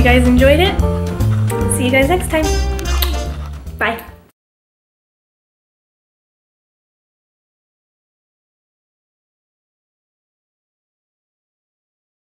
you guys enjoyed it. See you guys next time.